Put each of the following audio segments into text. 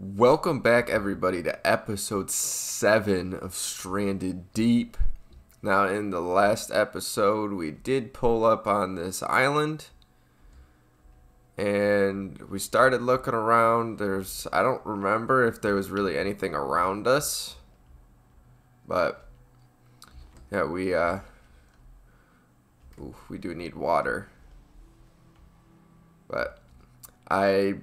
Welcome back, everybody, to episode 7 of Stranded Deep. Now, in the last episode, we did pull up on this island and we started looking around. There's, I don't remember if there was really anything around us, but yeah, we, uh, ooh, we do need water. But I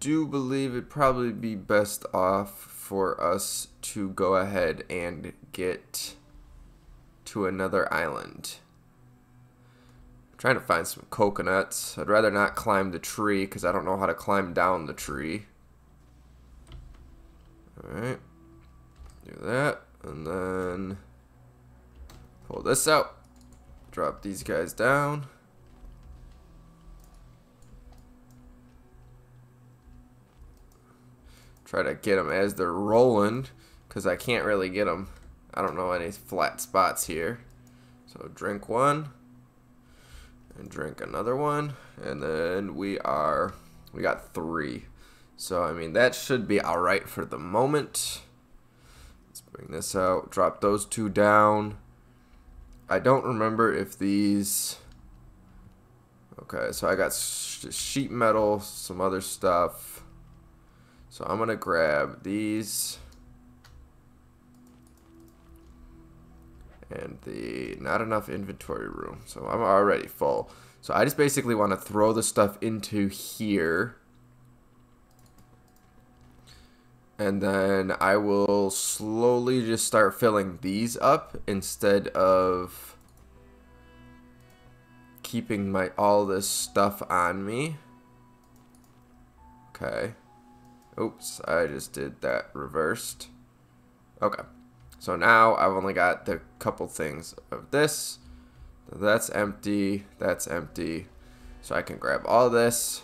do believe it'd probably be best off for us to go ahead and get to another island. I'm trying to find some coconuts. I'd rather not climb the tree because I don't know how to climb down the tree. Alright. Do that. And then pull this out. Drop these guys down. Try to get them as they're rolling because I can't really get them. I don't know any flat spots here. So drink one and drink another one and then we are we got three. So I mean that should be all right for the moment. Let's bring this out. Drop those two down. I don't remember if these Okay, so I got sheet metal, some other stuff. So I'm going to grab these. And the not enough inventory room. So I'm already full. So I just basically want to throw the stuff into here. And then I will slowly just start filling these up instead of keeping my all this stuff on me. Okay. Oops, I just did that reversed. Okay. So now I've only got the couple things of this. That's empty. That's empty. So I can grab all this.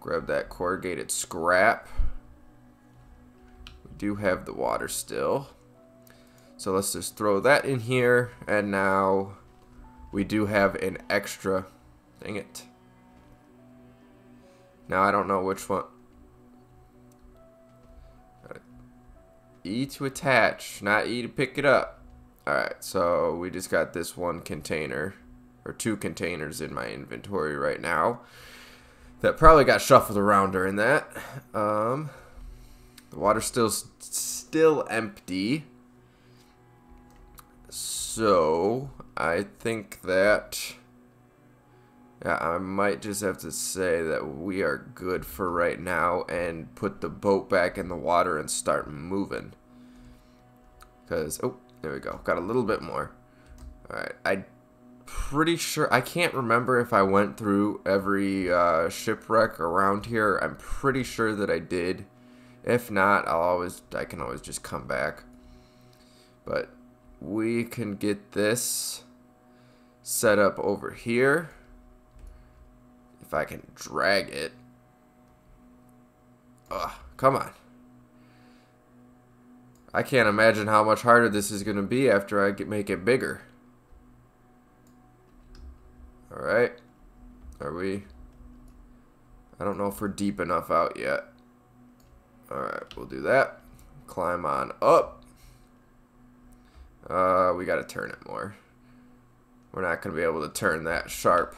Grab that corrugated scrap. We do have the water still. So let's just throw that in here. And now we do have an extra. Dang it. Now I don't know which one. E to attach, not E to pick it up. Alright, so we just got this one container, or two containers in my inventory right now. That probably got shuffled around during that. Um, the water's still, still empty. So, I think that I might just have to say that we are good for right now and put the boat back in the water and start moving. Because, oh, there we go. Got a little bit more. Alright, I'm pretty sure, I can't remember if I went through every uh, shipwreck around here. I'm pretty sure that I did. If not, I'll always, I can always just come back. But we can get this set up over here. I can drag it. Ugh, come on. I can't imagine how much harder this is going to be after I make it bigger. Alright. Are we... I don't know if we're deep enough out yet. Alright, we'll do that. Climb on up. Uh, we got to turn it more. We're not going to be able to turn that sharp.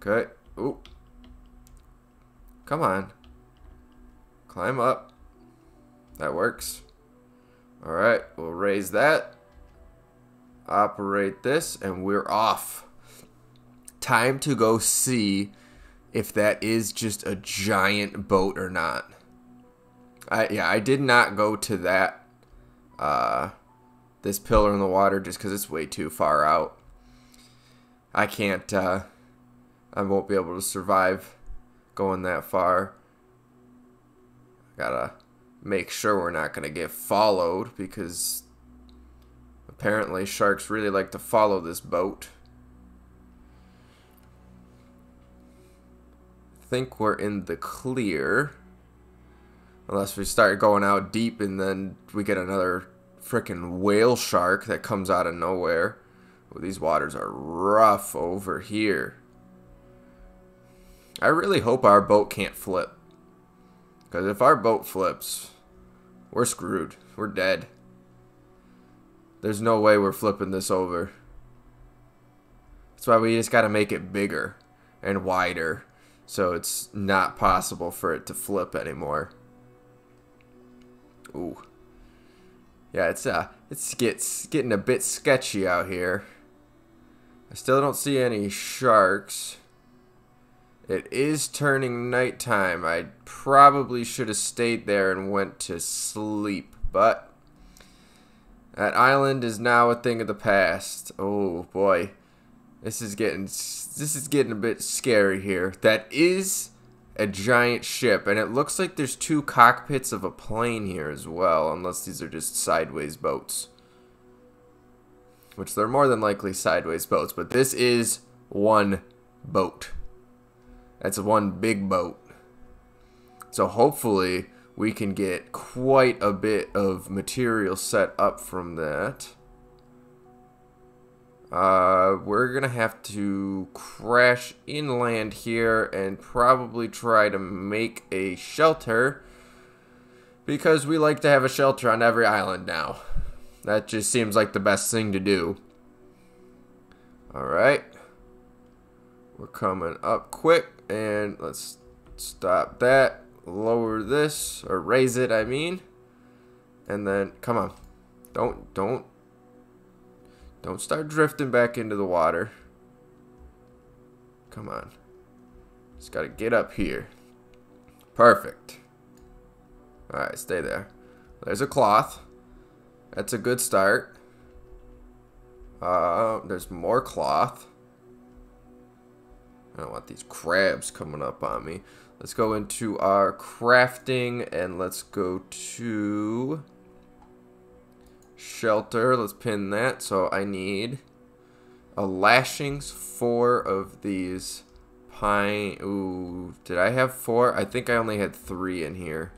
Okay. Ooh. Come on. Climb up. That works. Alright, we'll raise that. Operate this, and we're off. Time to go see if that is just a giant boat or not. I yeah, I did not go to that uh this pillar in the water just because it's way too far out. I can't uh I won't be able to survive going that far. Gotta make sure we're not gonna get followed because apparently sharks really like to follow this boat. I think we're in the clear. Unless we start going out deep and then we get another freaking whale shark that comes out of nowhere. These waters are rough over here. I really hope our boat can't flip. Because if our boat flips, we're screwed. We're dead. There's no way we're flipping this over. That's why we just got to make it bigger and wider so it's not possible for it to flip anymore. Ooh. Yeah, it's uh it's gets getting a bit sketchy out here. I still don't see any sharks. It is turning nighttime. I probably should have stayed there and went to sleep, but that island is now a thing of the past. Oh boy. This is getting this is getting a bit scary here. That is a giant ship, and it looks like there's two cockpits of a plane here as well, unless these are just sideways boats. Which they're more than likely sideways boats, but this is one boat. That's one big boat. So hopefully we can get quite a bit of material set up from that. Uh, we're going to have to crash inland here and probably try to make a shelter because we like to have a shelter on every island now. That just seems like the best thing to do. Alright. We're coming up quick and let's stop that. Lower this or raise it, I mean. And then come on. Don't don't don't start drifting back into the water. Come on. Just got to get up here. Perfect. Alright, stay there. There's a cloth. That's a good start. Uh, there's more cloth. I don't want these crabs coming up on me. Let's go into our crafting and let's go to shelter. Let's pin that. So I need a lashings, four of these pine. Ooh, did I have four? I think I only had three in here.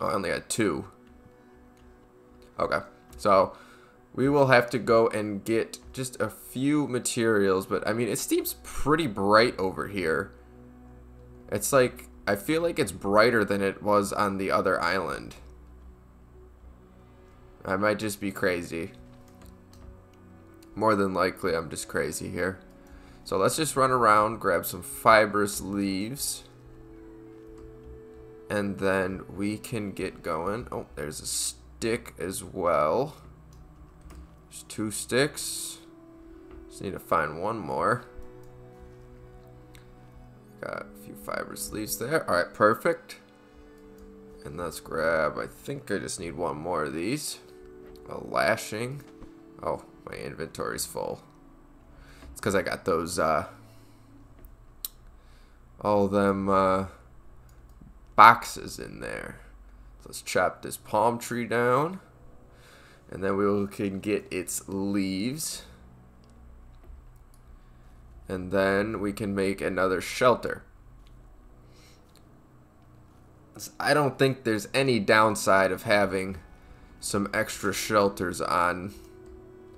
Oh, I only had two. Okay, so we will have to go and get just a few materials, but I mean, it seems pretty bright over here. It's like, I feel like it's brighter than it was on the other island. I might just be crazy. More than likely, I'm just crazy here. So let's just run around, grab some fibrous leaves. And then we can get going. Oh, there's a stick as well. There's two sticks. Just need to find one more. Got a few fibrous leaves there. Alright, perfect. And let's grab, I think I just need one more of these. A lashing. Oh, my inventory's full. It's because I got those, uh, all them, uh, boxes in there. So let's chop this palm tree down. And then we can get its leaves. And then we can make another shelter. I don't think there's any downside of having some extra shelters on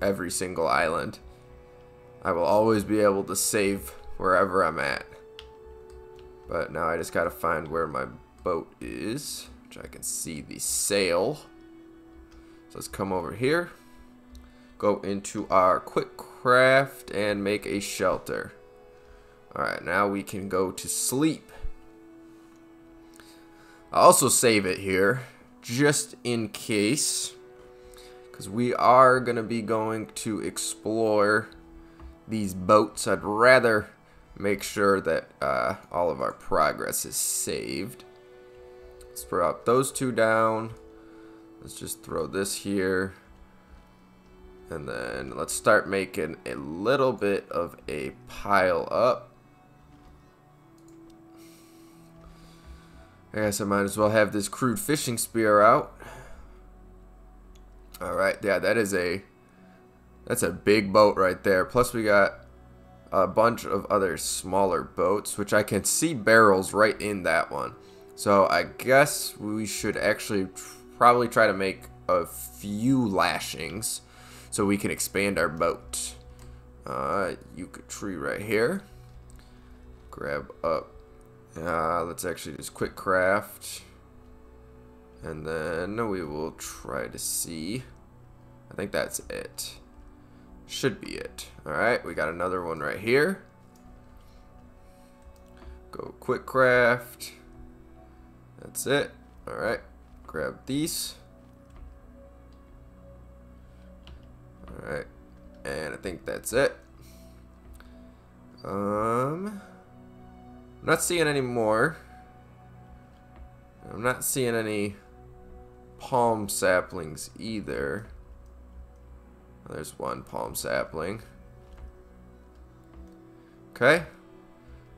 every single island. I will always be able to save wherever I'm at. But now I just gotta find where my boat is, which I can see the sail. So let's come over here, go into our quick craft and make a shelter. Alright, now we can go to sleep. I'll also save it here just in case because we are going to be going to explore these boats. I'd rather make sure that uh, all of our progress is saved. Let's out those two down. Let's just throw this here. And then let's start making a little bit of a pile up. I guess I might as well have this crude fishing spear out. Alright, yeah, that is a... That's a big boat right there. Plus we got a bunch of other smaller boats, which I can see barrels right in that one. So I guess we should actually probably try to make a few lashings so we can expand our boat. Uh, yucca tree right here. Grab up Uh, let's actually just quick craft. And then we will try to see. I think that's it. Should be it. Alright, we got another one right here. Go quick craft. That's it. Alright, grab these. Alright, and I think that's it. Um, I'm not seeing any more. I'm not seeing any palm saplings either. There's one palm sapling. Okay.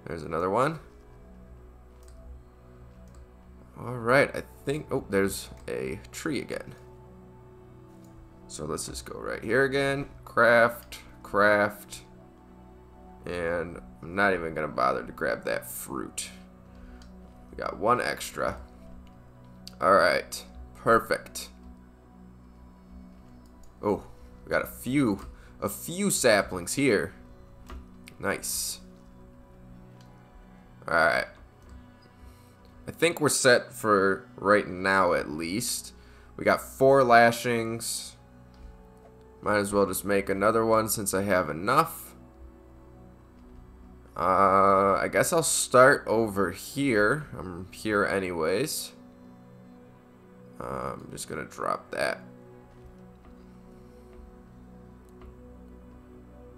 There's another one. Alright, I think... Oh, there's a tree again. So let's just go right here again. Craft, craft. And I'm not even going to bother to grab that fruit. We got one extra. Alright. Perfect. Oh, we got a few, a few saplings here. Nice. Alright. I think we're set for right now at least. We got four lashings. Might as well just make another one since I have enough. Uh, I guess I'll start over here. I'm here anyways. Uh, I'm just going to drop that.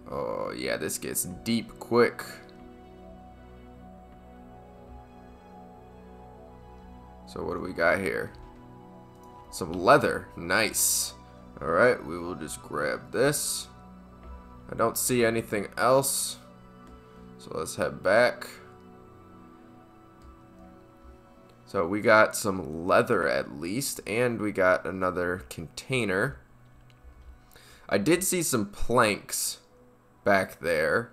Oh, yeah, this gets deep quick. So what do we got here? Some leather. Nice. Alright, we will just grab this. I don't see anything else. So let's head back. So we got some leather at least, and we got another container. I did see some planks back there.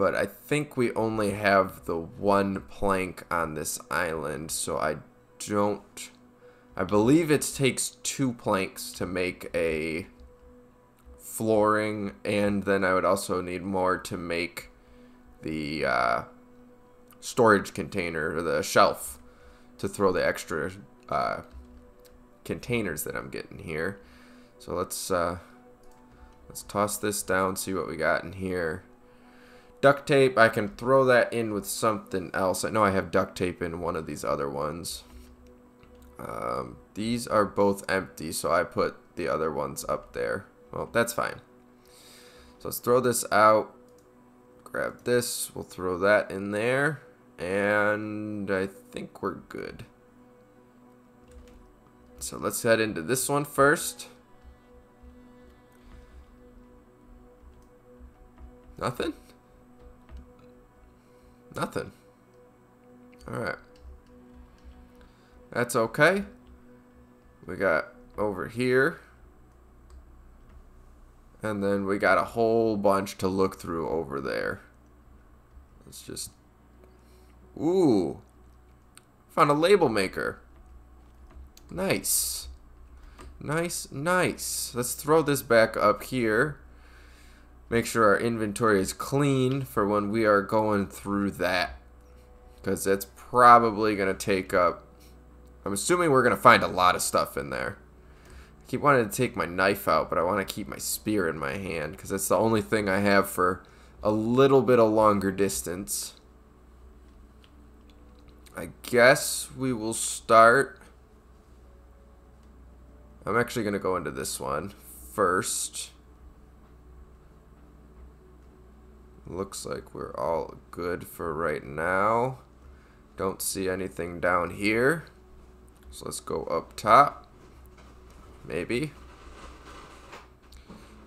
But I think we only have the one plank on this island, so I don't... I believe it takes two planks to make a flooring, and then I would also need more to make the... Uh, storage container or the shelf to throw the extra uh, containers that I'm getting here. So let's uh, let's toss this down, see what we got in here. Duct tape, I can throw that in with something else. I know I have duct tape in one of these other ones. Um, these are both empty, so I put the other ones up there. Well, that's fine. So let's throw this out. Grab this. We'll throw that in there. And I think we're good. So let's head into this one first. Nothing? Nothing. Alright. That's okay. We got over here. And then we got a whole bunch to look through over there. Let's just Ooh. Found a label maker. Nice. Nice, nice. Let's throw this back up here. Make sure our inventory is clean for when we are going through that. Because that's probably going to take up... I'm assuming we're going to find a lot of stuff in there. I keep wanting to take my knife out, but I want to keep my spear in my hand. Because that's the only thing I have for a little bit of longer distance. I guess we will start. I'm actually going to go into this one first. Looks like we're all good for right now. Don't see anything down here. So let's go up top. Maybe.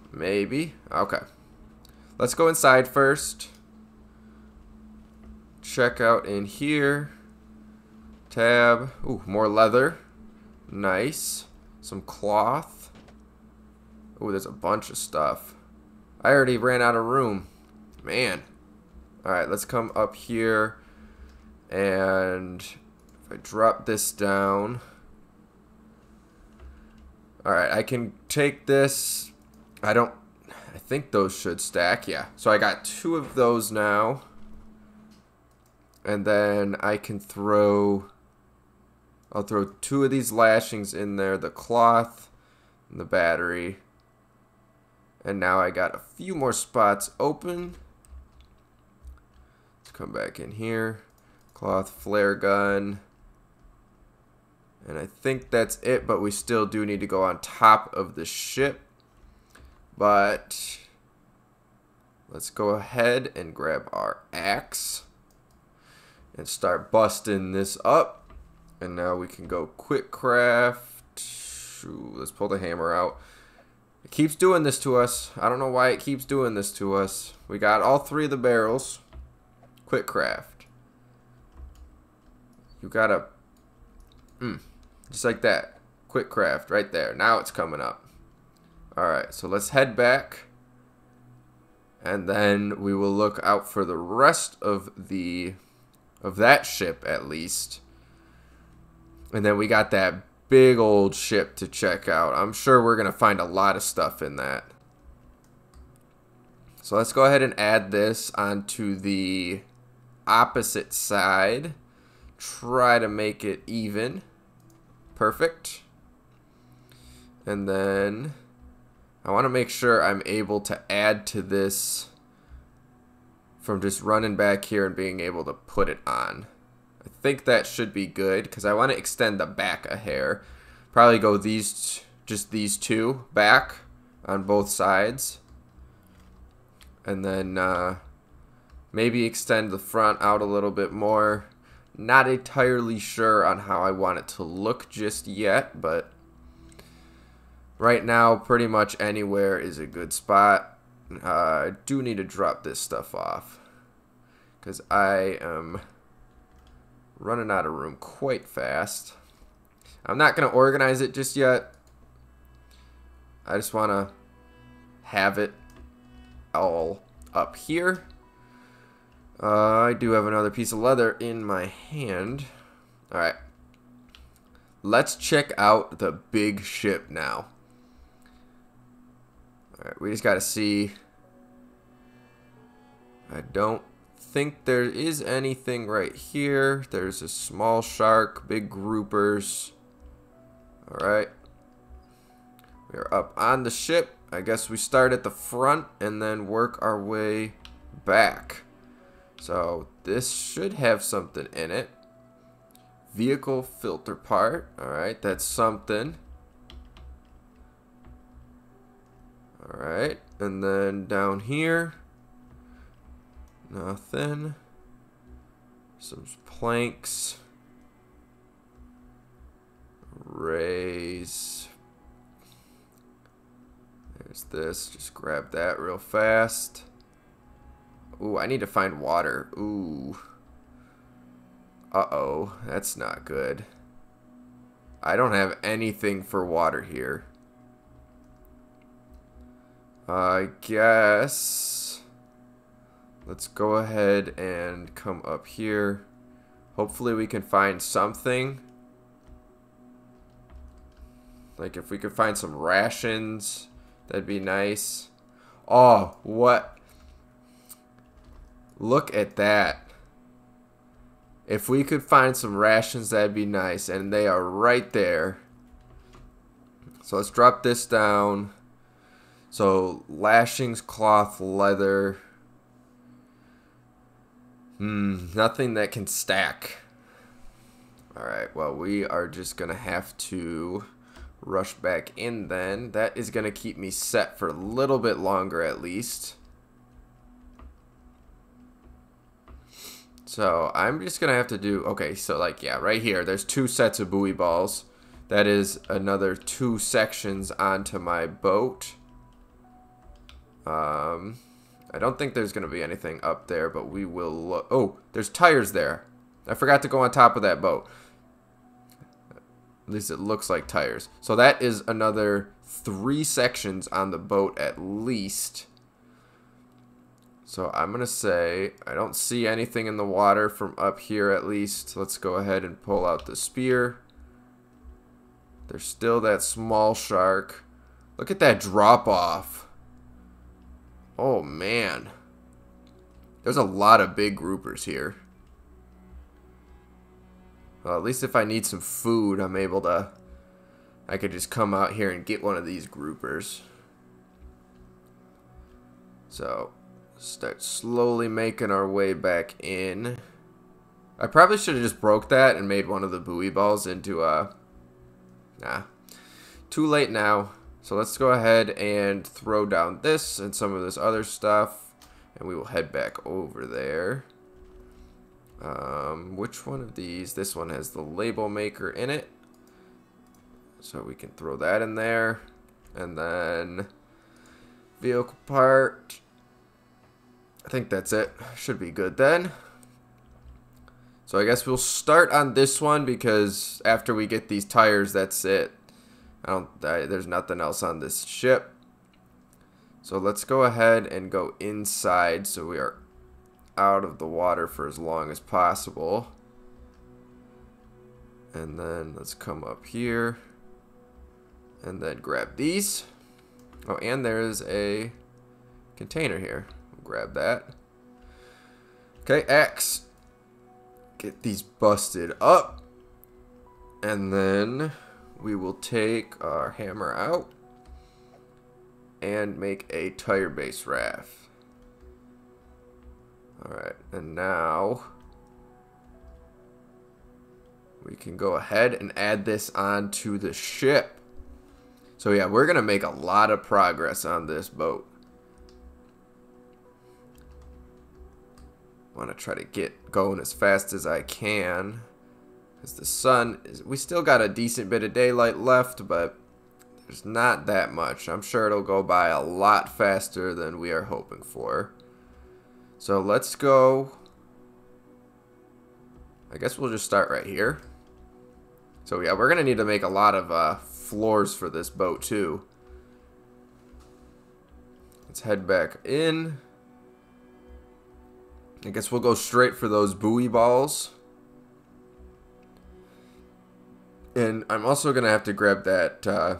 Maybe. Okay. Let's go inside first. Check out in here. Tab. Ooh, more leather. Nice. Some cloth. Ooh, there's a bunch of stuff. I already ran out of room. Man. Alright, let's come up here. And if I drop this down. Alright, I can take this. I don't... I think those should stack. Yeah. So I got two of those now. And then I can throw... I'll throw two of these lashings in there. The cloth and the battery. And now I got a few more spots open. Come back in here. Cloth flare gun. And I think that's it, but we still do need to go on top of the ship. But let's go ahead and grab our axe and start busting this up. And now we can go quick craft. Ooh, let's pull the hammer out. It keeps doing this to us. I don't know why it keeps doing this to us. We got all three of the barrels. Quick craft. You gotta... Mm, just like that. Quick craft right there. Now it's coming up. Alright, so let's head back. And then we will look out for the rest of the... Of that ship, at least. And then we got that big old ship to check out. I'm sure we're going to find a lot of stuff in that. So let's go ahead and add this onto the opposite side. Try to make it even. Perfect. And then I want to make sure I'm able to add to this from just running back here and being able to put it on. I think that should be good because I want to extend the back a hair. Probably go these, just these two back on both sides. And then uh, maybe extend the front out a little bit more. Not entirely sure on how I want it to look just yet, but right now pretty much anywhere is a good spot. Uh, I do need to drop this stuff off because I am running out of room quite fast. I'm not going to organize it just yet. I just want to have it all up here. Uh, I do have another piece of leather in my hand. Alright. Let's check out the big ship now. Alright, we just got to see. I don't think there is anything right here. There's a small shark, big groupers. Alright. We're up on the ship. I guess we start at the front and then work our way back. So this should have something in it. Vehicle filter part. Alright, that's something. Alright, and then down here. Nothing. Some planks. Raise. There's this. Just grab that real fast. Ooh, I need to find water. Ooh. Uh-oh. That's not good. I don't have anything for water here. I guess... Let's go ahead and come up here. Hopefully we can find something. Like if we could find some rations, that'd be nice. Oh, what? Look at that. If we could find some rations, that'd be nice. And they are right there. So let's drop this down. So lashings, cloth, leather. Hmm, nothing that can stack. Alright, well, we are just going to have to rush back in then. That is going to keep me set for a little bit longer at least. So I'm just going to have to do, okay, so like, yeah, right here, there's two sets of buoy balls. That is another two sections onto my boat. Um, I don't think there's going to be anything up there, but we will look. Oh, there's tires there. I forgot to go on top of that boat. At least it looks like tires. So that is another three sections on the boat at least. So I'm going to say I don't see anything in the water from up here at least. Let's go ahead and pull out the spear. There's still that small shark. Look at that drop off. Oh, man. There's a lot of big groupers here. Well, at least if I need some food, I'm able to... I could just come out here and get one of these groupers. So, start slowly making our way back in. I probably should have just broke that and made one of the buoy balls into a... Nah. Too late now. So let's go ahead and throw down this and some of this other stuff. And we will head back over there. Um, which one of these? This one has the label maker in it. So we can throw that in there. And then vehicle part. I think that's it. Should be good then. So I guess we'll start on this one because after we get these tires, that's it. I don't. I, there's nothing else on this ship. So let's go ahead and go inside so we are out of the water for as long as possible. And then let's come up here and then grab these. Oh, and there's a container here. Grab that. Okay, axe. Get these busted up. And then we will take our hammer out and make a tire base raft. Alright, and now we can go ahead and add this onto the ship. So yeah, we're going to make a lot of progress on this boat. Want to try to get going as fast as I can. Because the sun, is, we still got a decent bit of daylight left, but there's not that much. I'm sure it'll go by a lot faster than we are hoping for. So let's go. I guess we'll just start right here. So yeah, we're going to need to make a lot of uh, floors for this boat too. Let's head back in. I guess we'll go straight for those buoy balls. And I'm also going to have to grab that, uh,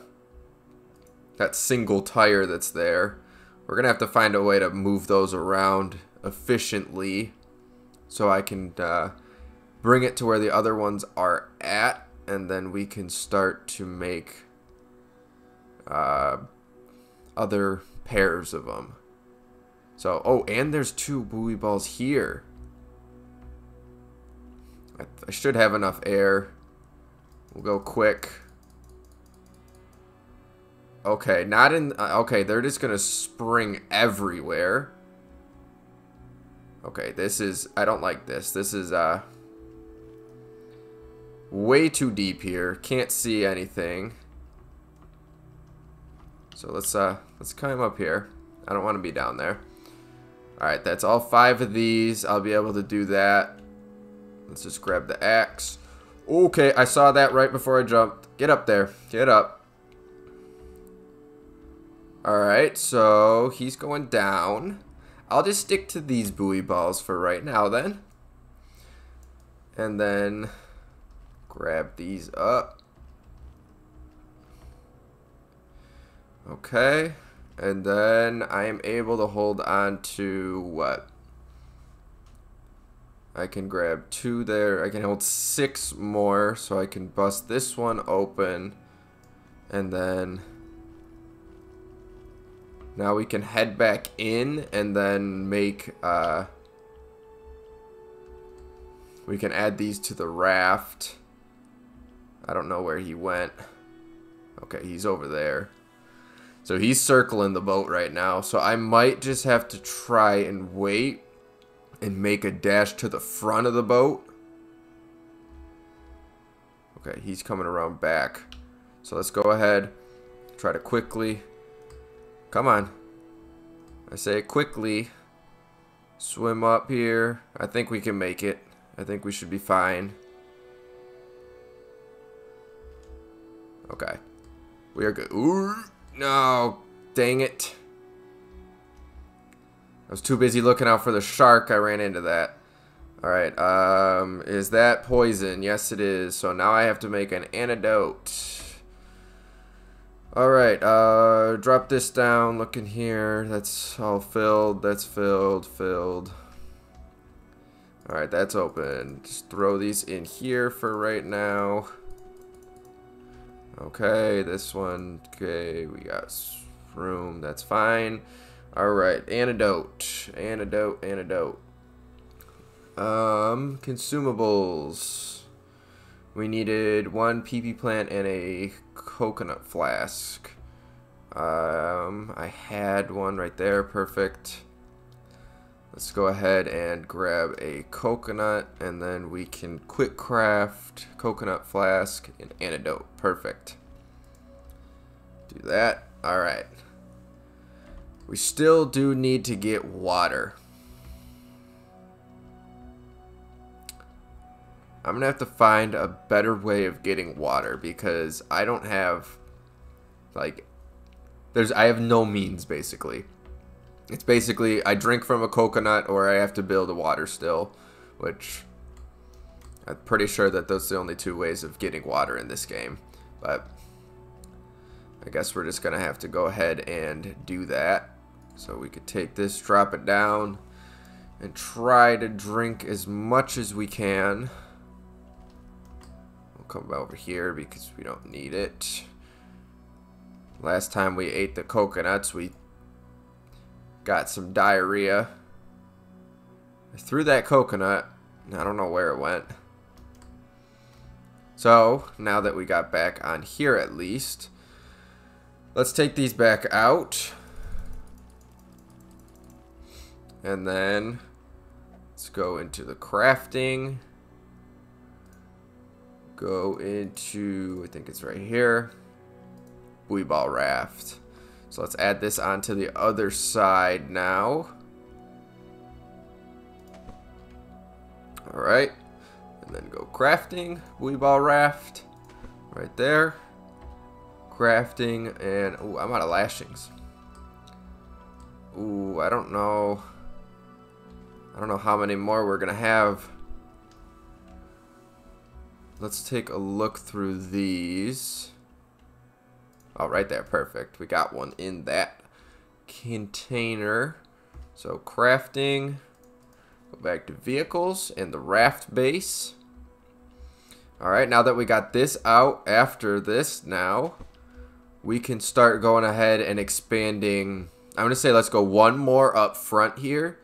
that single tire that's there. We're going to have to find a way to move those around efficiently so I can uh, bring it to where the other ones are at and then we can start to make uh, other pairs of them. So, oh, and there's two buoy balls here. I, I should have enough air. We'll go quick. Okay, not in... Uh, okay, they're just going to spring everywhere. Okay, this is... I don't like this. This is, uh... Way too deep here. Can't see anything. So let's, uh... Let's climb up here. I don't want to be down there. Alright, that's all five of these. I'll be able to do that. Let's just grab the axe. Okay, I saw that right before I jumped. Get up there. Get up. Alright, so he's going down. I'll just stick to these buoy balls for right now then. And then grab these up. Okay. And then I am able to hold on to what? I can grab two there. I can hold six more so I can bust this one open. And then now we can head back in and then make uh we can add these to the raft. I don't know where he went. Okay, he's over there. So he's circling the boat right now. So I might just have to try and wait and make a dash to the front of the boat. Okay, he's coming around back. So let's go ahead. Try to quickly. Come on. I say quickly. Swim up here. I think we can make it. I think we should be fine. Okay. We are good. Ooh. No, dang it. I was too busy looking out for the shark. I ran into that. Alright, um, is that poison? Yes, it is. So now I have to make an antidote. Alright, uh, drop this down. Look in here. That's all filled. That's filled, filled. Alright, that's open. Just throw these in here for right now. Okay, this one. Okay, we got room. That's fine. Alright, antidote. Antidote, antidote. Um, consumables. We needed one Pipi plant and a coconut flask. Um, I had one right there. Perfect. Let's go ahead and grab a coconut and then we can quick craft coconut flask and antidote. Perfect. Do that. Alright. We still do need to get water. I'm gonna have to find a better way of getting water because I don't have like there's I have no means basically. It's basically I drink from a coconut or I have to build a water still, which I'm pretty sure that those are the only two ways of getting water in this game. But I guess we're just gonna have to go ahead and do that. So we could take this, drop it down, and try to drink as much as we can. We'll come over here because we don't need it. Last time we ate the coconuts, we got some diarrhea. I threw that coconut. I don't know where it went. So, now that we got back on here at least, let's take these back out. And then let's go into the crafting. Go into, I think it's right here, buoy ball raft. So let's add this onto the other side now. Alright. And then go crafting, buoy ball raft. Right there. Crafting, and, oh, I'm out of lashings. Ooh, I don't know. I don't know how many more we're to have. Let's take a look through these. Oh, right there. Perfect. We got one in that container. So, crafting. Go back to vehicles and the raft base. Alright, now that we got this out, after this now, we can start going ahead and expanding. I'm going to say let's go one more up front here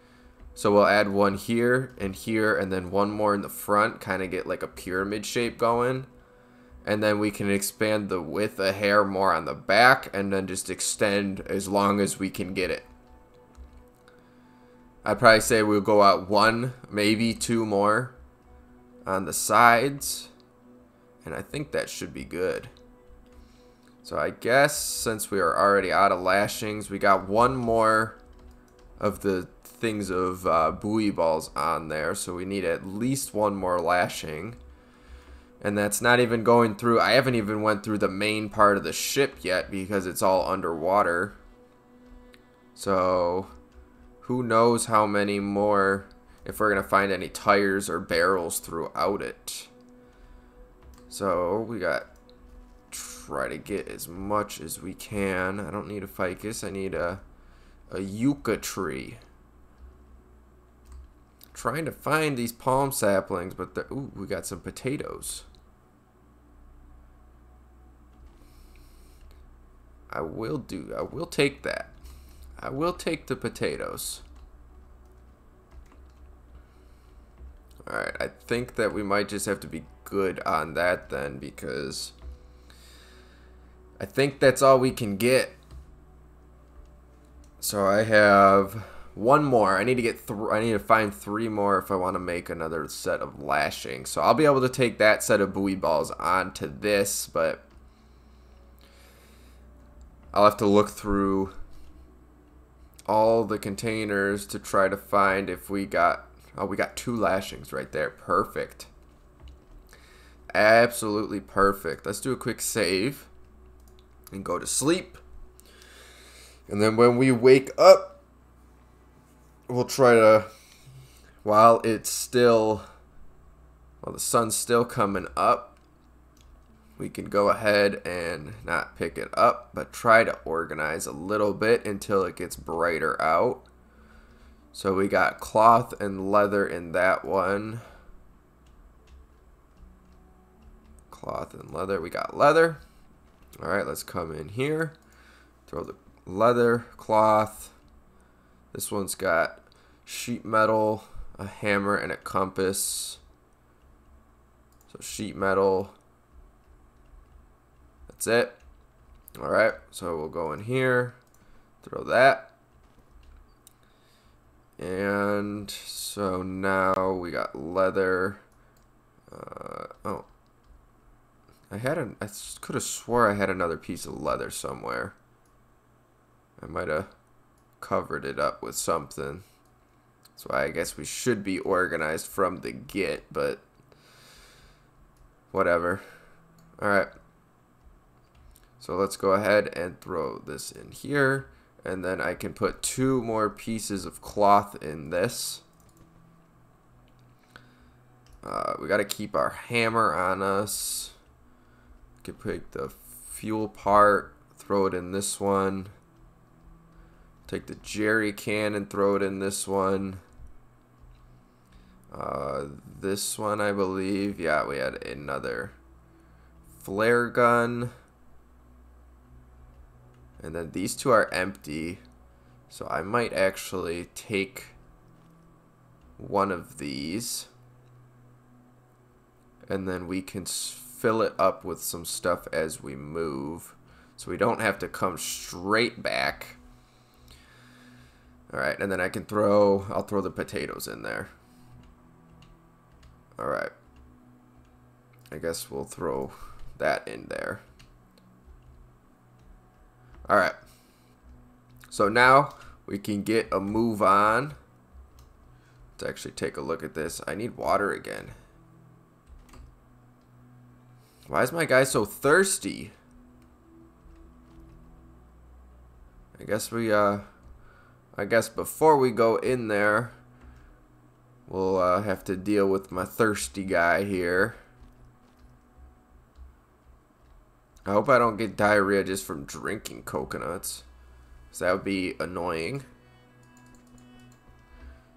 so we'll add one here and here and then one more in the front, kind of get like a pyramid shape going. And then we can expand the width a hair more on the back and then just extend as long as we can get it. I'd probably say we'll go out one, maybe two more on the sides. And I think that should be good. So I guess since we are already out of lashings, we got one more of the things of uh, buoy balls on there, so we need at least one more lashing. And that's not even going through, I haven't even went through the main part of the ship yet because it's all underwater. So, who knows how many more, if we're going to find any tires or barrels throughout it. So, we got, try to get as much as we can. I don't need a ficus, I need a, a yucca tree trying to find these palm saplings, but ooh, we got some potatoes. I will do, I will take that. I will take the potatoes. Alright, I think that we might just have to be good on that then because I think that's all we can get. So I have one more. I need to get th I need to find three more if I want to make another set of lashing. So I'll be able to take that set of buoy balls onto this, but I'll have to look through all the containers to try to find if we got oh we got two lashings right there. Perfect. Absolutely perfect. Let's do a quick save and go to sleep. And then when we wake up, we'll try to while it's still while the sun's still coming up we can go ahead and not pick it up but try to organize a little bit until it gets brighter out So we got cloth and leather in that one. Cloth and leather. We got leather. All right, let's come in here. Throw the leather, cloth. This one's got sheet metal, a hammer, and a compass. So sheet metal. That's it. All right, so we'll go in here, throw that. And so now we got leather. Uh, oh, I had an. I could have swore I had another piece of leather somewhere. I might have covered it up with something. Why I guess we should be organized from the get, but whatever. All right. So let's go ahead and throw this in here. And then I can put two more pieces of cloth in this. Uh, we got to keep our hammer on us. We can pick the fuel part, throw it in this one. Take the jerry can and throw it in this one. Uh, this one, I believe. Yeah, we had another flare gun. And then these two are empty. So I might actually take one of these. And then we can fill it up with some stuff as we move. So we don't have to come straight back. Alright, and then I can throw, I'll throw the potatoes in there. Alright. I guess we'll throw that in there. Alright. So now we can get a move on. Let's actually take a look at this. I need water again. Why is my guy so thirsty? I guess we, uh, I guess before we go in there, we'll uh, have to deal with my thirsty guy here. I hope I don't get diarrhea just from drinking coconuts. Because that would be annoying.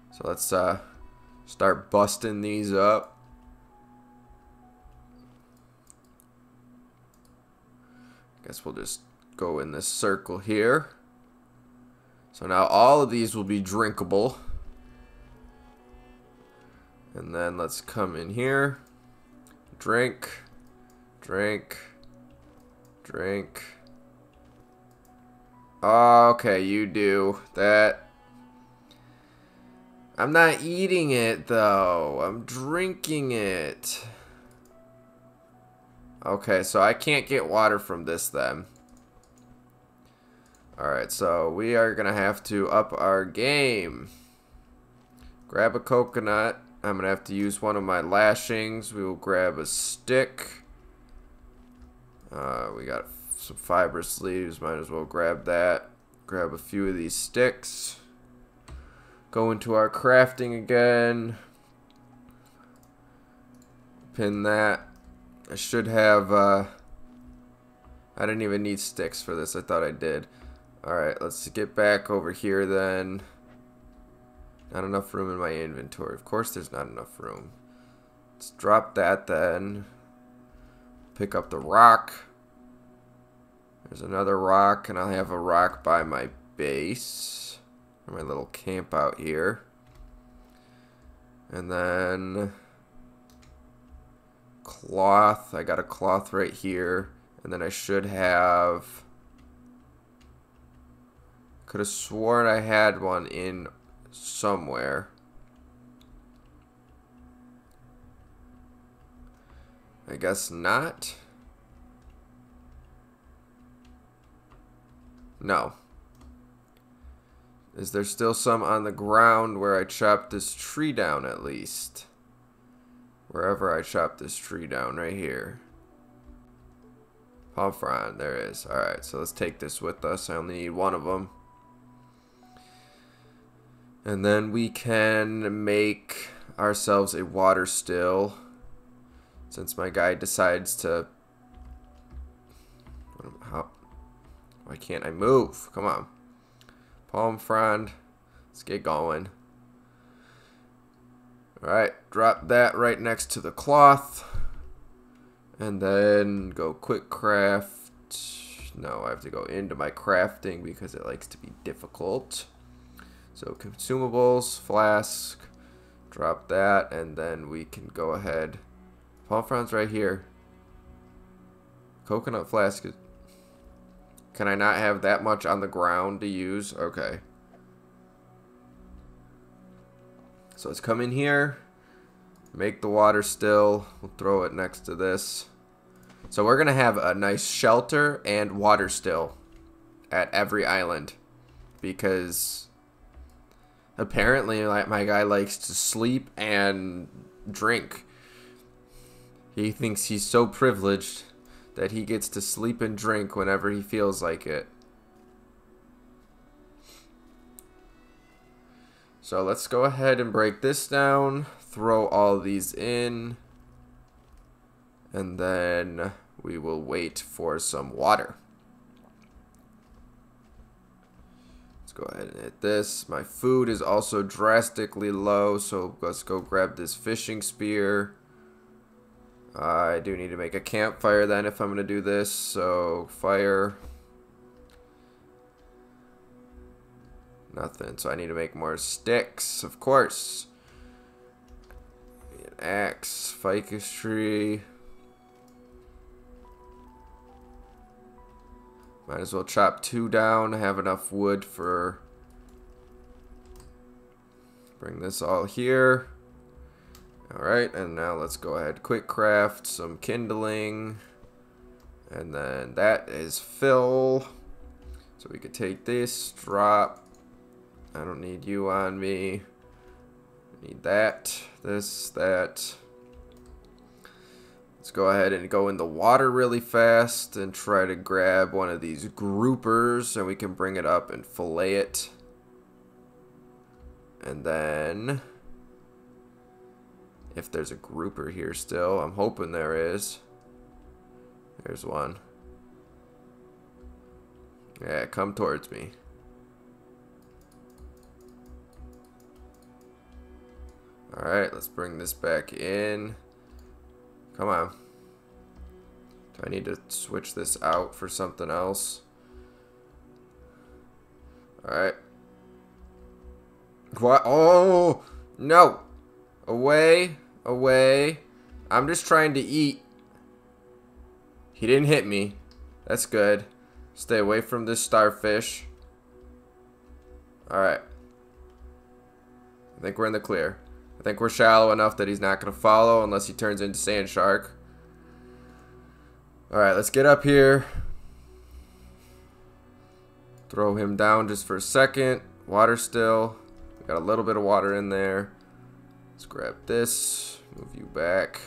So let's uh, start busting these up. Guess we'll just go in this circle here. So now all of these will be drinkable. And then let's come in here. Drink. Drink. Drink. Ah, okay, you do. That. I'm not eating it, though. I'm drinking it. Okay, so I can't get water from this, then. Alright, so we are going to have to up our game. Grab a coconut. I'm going to have to use one of my lashings. We will grab a stick. Uh, we got some fibrous leaves. Might as well grab that. Grab a few of these sticks. Go into our crafting again. Pin that. I should have... Uh, I didn't even need sticks for this. I thought I did. Alright, let's get back over here then. Not enough room in my inventory. Of course there's not enough room. Let's drop that then. Pick up the rock. There's another rock, and I'll have a rock by my base. my little camp out here. And then cloth. I got a cloth right here. And then I should have... Could have sworn I had one in somewhere. I guess not. No. Is there still some on the ground where I chopped this tree down at least? Wherever I chopped this tree down, right here. Palm frond, there is. Alright, so let's take this with us. I only need one of them. And then we can make ourselves a water still since my guy decides to how why can't I move come on palm frond let's get going Alright, drop that right next to the cloth. And then go quick craft. No, I have to go into my crafting because it likes to be difficult. So consumables, flask, drop that, and then we can go ahead. Palm right here. Coconut flask. Can I not have that much on the ground to use? Okay. So let's come in here, make the water still. We'll throw it next to this. So we're going to have a nice shelter and water still at every island because apparently my guy likes to sleep and drink. He thinks he's so privileged that he gets to sleep and drink whenever he feels like it. So let's go ahead and break this down, throw all these in, and then we will wait for some water. Let's go ahead and hit this. My food is also drastically low, so let's go grab this fishing spear. I do need to make a campfire then if I'm going to do this, so fire. Nothing. So I need to make more sticks, of course. Axe, ficus tree. Might as well chop two down, have enough wood for... Bring this all here. Alright, and now let's go ahead quick craft some kindling. And then that is fill. So we could take this, drop, I don't need you on me. Need that, this, that. Let's go ahead and go in the water really fast and try to grab one of these groupers and we can bring it up and fillet it. And then, if there's a grouper here still, I'm hoping there is. There's one. Yeah, come towards me. Alright, let's bring this back in. Come on. Do I need to switch this out for something else? Alright. What? Oh! No! Away. Away. I'm just trying to eat. He didn't hit me. That's good. Stay away from this starfish. Alright. I think we're in the clear. I think we're shallow enough that he's not going to follow unless he turns into Sand Shark. Alright, let's get up here. Throw him down just for a second. Water still. We got a little bit of water in there. Let's grab this. Move you back.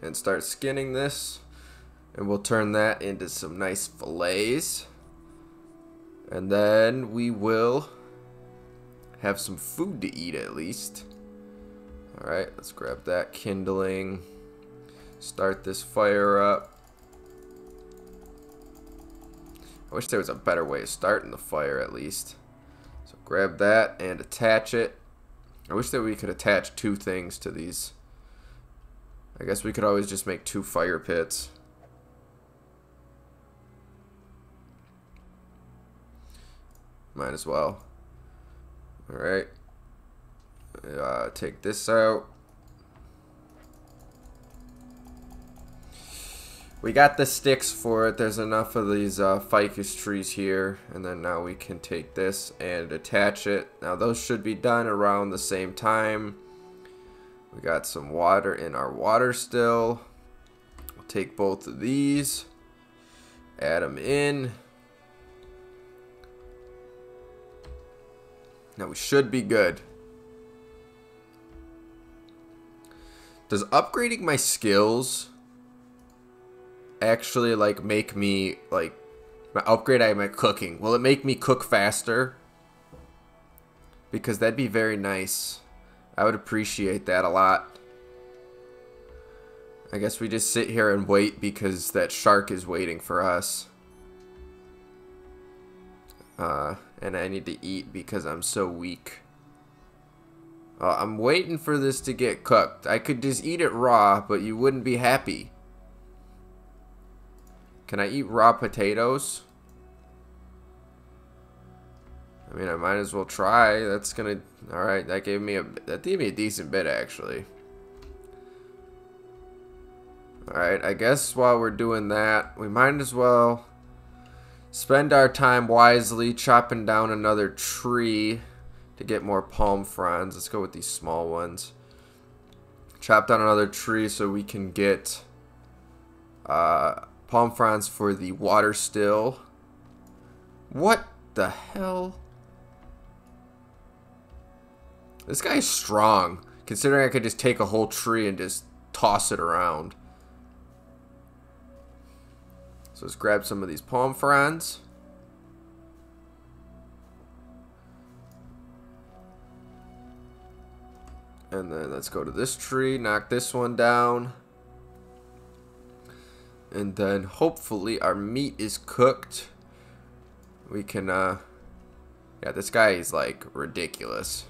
And start skinning this. And we'll turn that into some nice fillets. And then we will have some food to eat at least. Alright, let's grab that kindling. Start this fire up. I wish there was a better way of starting the fire at least. Grab that and attach it. I wish that we could attach two things to these. I guess we could always just make two fire pits. Might as well. Alright. Uh, take this out. We got the sticks for it. There's enough of these uh, ficus trees here. And then now we can take this and attach it. Now those should be done around the same time. We got some water in our water still. We'll take both of these. Add them in. Now we should be good. Does upgrading my skills actually like make me like my upgrade I my cooking? Will it make me cook faster? Because that'd be very nice. I would appreciate that a lot. I guess we just sit here and wait because that shark is waiting for us. Uh, and I need to eat because I'm so weak. Uh, I'm waiting for this to get cooked. I could just eat it raw, but you wouldn't be happy. Can I eat raw potatoes? I mean, I might as well try. That's gonna... Alright, that gave me a... That gave me a decent bit, actually. Alright, I guess while we're doing that, we might as well spend our time wisely chopping down another tree to get more palm fronds. Let's go with these small ones. Chop down another tree so we can get uh, palm fronds for the water still. What the hell? This guy's strong, considering I could just take a whole tree and just toss it around. So let's grab some of these palm fronds. And then let's go to this tree, knock this one down. And then hopefully our meat is cooked. We can, uh, yeah, this guy is like ridiculous.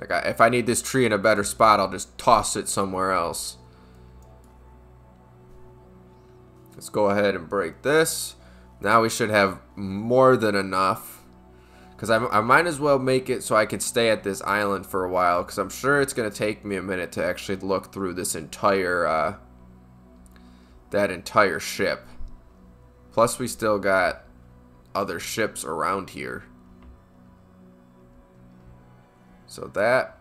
Like, I, if I need this tree in a better spot, I'll just toss it somewhere else. Let's go ahead and break this. Now we should have more than enough. Because I, I might as well make it so I can stay at this island for a while. Because I'm sure it's going to take me a minute to actually look through this entire, uh, that entire ship. Plus we still got other ships around here. So that,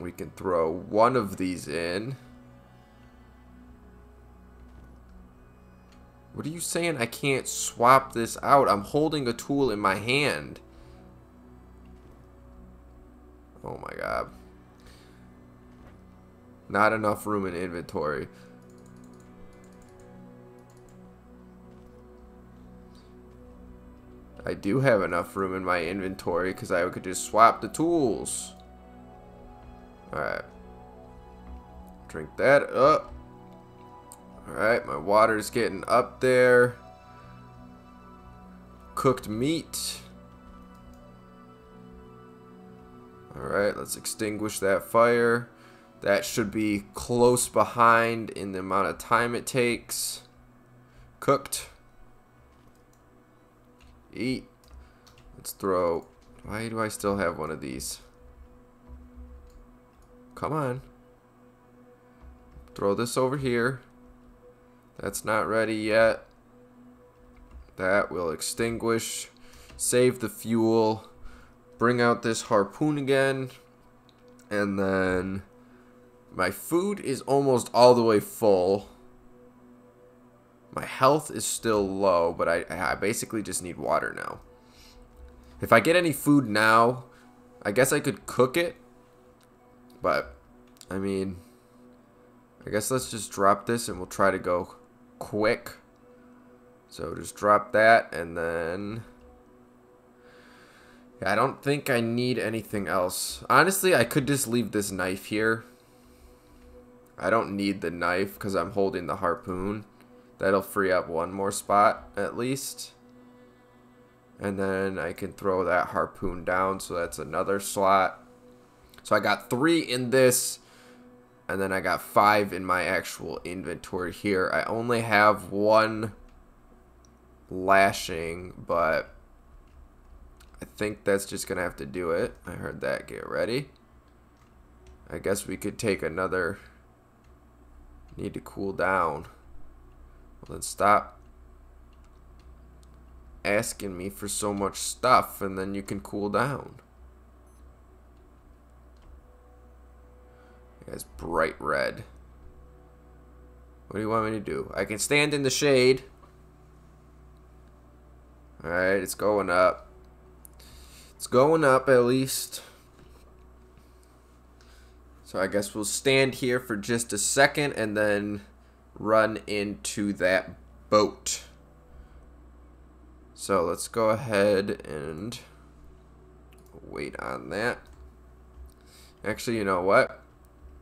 we can throw one of these in. What are you saying I can't swap this out? I'm holding a tool in my hand. Oh my god. Not enough room in inventory. I do have enough room in my inventory because I could just swap the tools. Alright. Drink that up. Alright, my water's getting up there. Cooked meat. Alright, let's extinguish that fire. That should be close behind in the amount of time it takes. Cooked. Eat. Let's throw... Why do I still have one of these? Come on. Throw this over here. That's not ready yet. That will extinguish. Save the fuel. Bring out this harpoon again. And then my food is almost all the way full. My health is still low, but I, I basically just need water now. If I get any food now, I guess I could cook it. But, I mean, I guess let's just drop this and we'll try to go quick. So just drop that and then... I don't think I need anything else. Honestly, I could just leave this knife here. I don't need the knife because I'm holding the harpoon. That'll free up one more spot at least. And then I can throw that harpoon down, so that's another slot. So I got three in this and then I got five in my actual inventory here. I only have one lashing, but I think that's just going to have to do it. I heard that. Get ready. I guess we could take another... Need to cool down. Then stop asking me for so much stuff, and then you can cool down. It's bright red. What do you want me to do? I can stand in the shade. Alright, it's going up. It's going up at least. So I guess we'll stand here for just a second and then run into that boat. So let's go ahead and wait on that. Actually, you know what?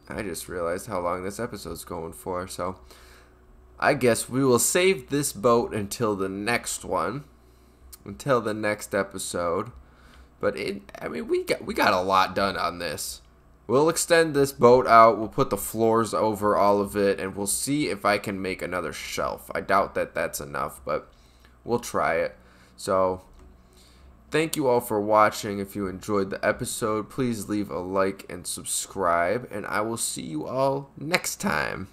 I just realized how long this episode's going for, so I guess we will save this boat until the next one, until the next episode. But it, I mean, we got we got a lot done on this. We'll extend this boat out. We'll put the floors over all of it, and we'll see if I can make another shelf. I doubt that that's enough, but we'll try it. So, thank you all for watching. If you enjoyed the episode, please leave a like and subscribe, and I will see you all next time.